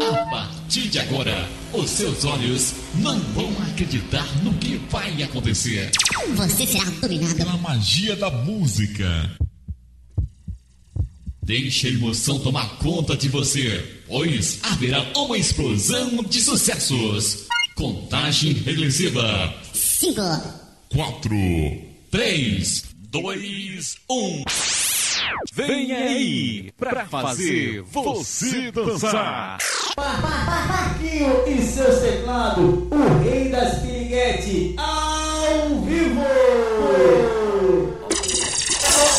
A partir de agora, os seus olhos não vão acreditar no que vai acontecer. Você será dominado pela magia da música. Deixe a emoção tomar conta de você, pois haverá uma explosão de sucessos. Contagem regressiva: 5, 4, 3, 2, 1. Vem aí pra fazer você dançar. E o rei das piriguete, ao vivo!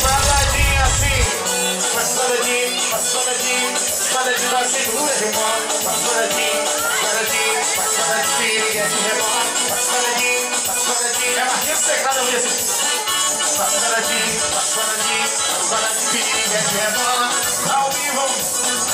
Passadinha assim, passadinha, passadinha, passadinha, vai segura de mão, passadinha, passadinha, passadinha, piriguete rebola, passadinha, passadinha, é Marquinhos teclado mesmo. Passadinha, passadinha, piriguete rebola, ao vivo.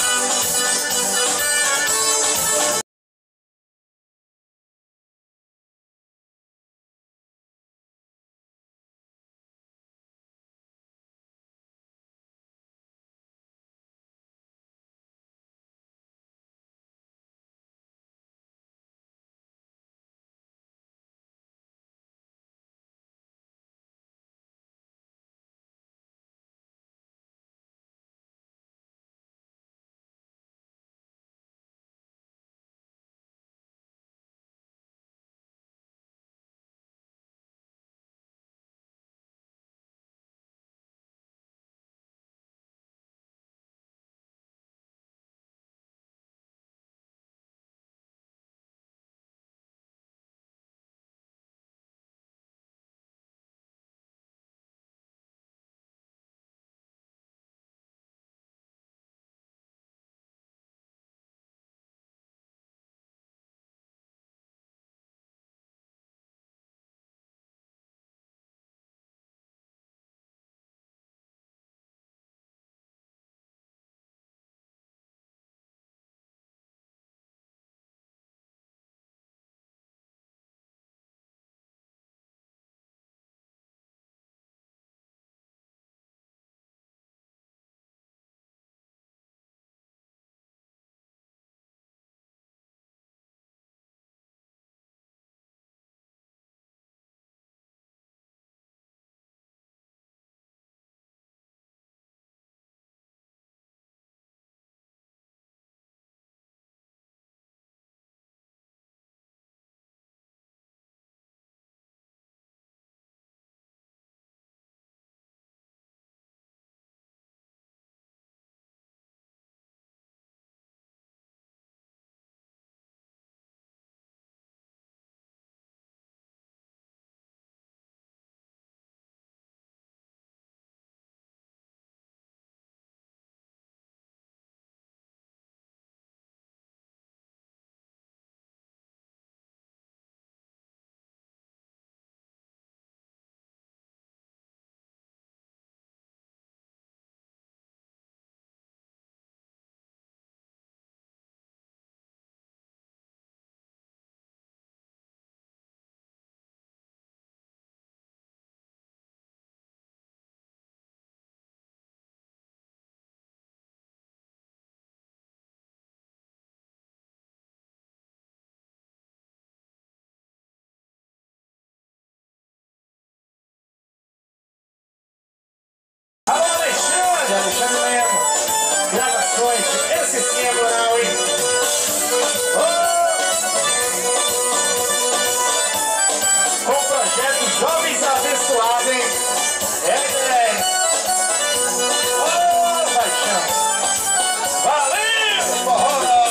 Alexandre, Lemos. Gravações, esse sim é moral, hein? Oh! Com o projeto Jovens Abençoados, hein? É, é. Ô, paixão. Valeu, forró!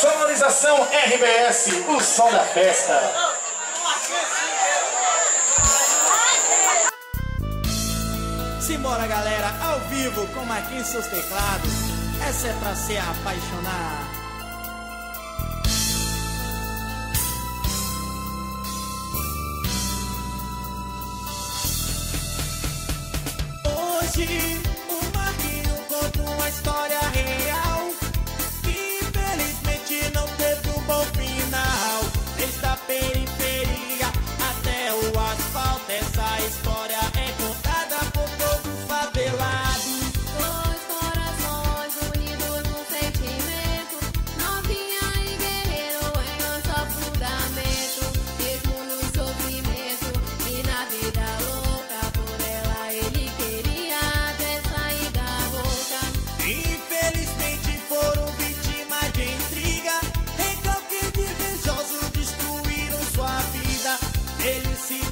Sonorização RBS, o som da festa. Simbora, galera, ao vivo com Marquinhos seus teclados. Essa é pra se apaixonar. see